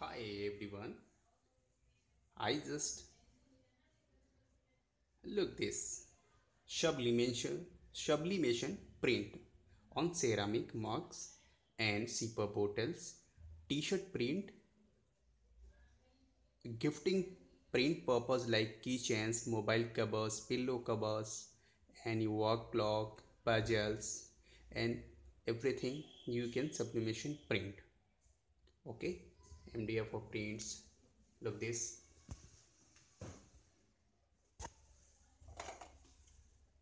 Hi everyone. I just look this sublimation sublimation print on ceramic mugs and zipper bottles, t-shirt print, gifting print purpose like keychains, mobile covers, pillow covers, any work clock, puzzles, and everything you can sublimation print. Okay, MDF prints. Look this.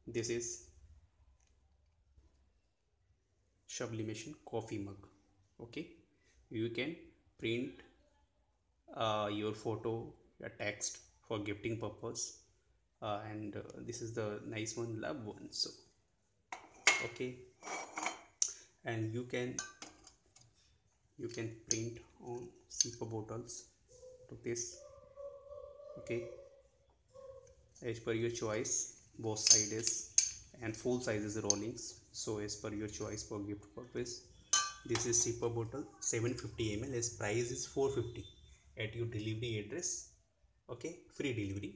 This is sublimation coffee mug. Okay? You can print uh, your photo a text for gifting purpose. Uh, and uh, this is the nice one love one. So okay. And you can you can print on zipper bottles to this okay? As per your choice both sides and full sizes rollings. So as per your choice for gift purpose this is zipper bottle 750 ml its price is 450 at your delivery address okay? Free delivery.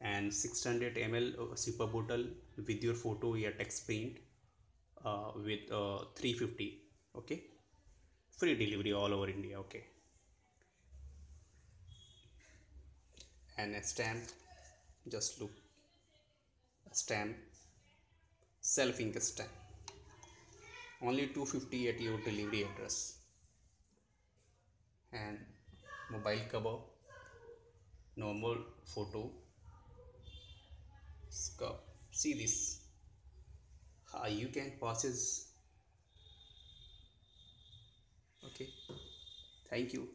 And 600 ml zipper bottle with your photo or text print uh, with uh, 350 okay free delivery all over india okay. And a stamp just look. A stamp self ink stamp. Only 250 at your delivery address. And mobile cover normal photo. See this. How you can process okay thank you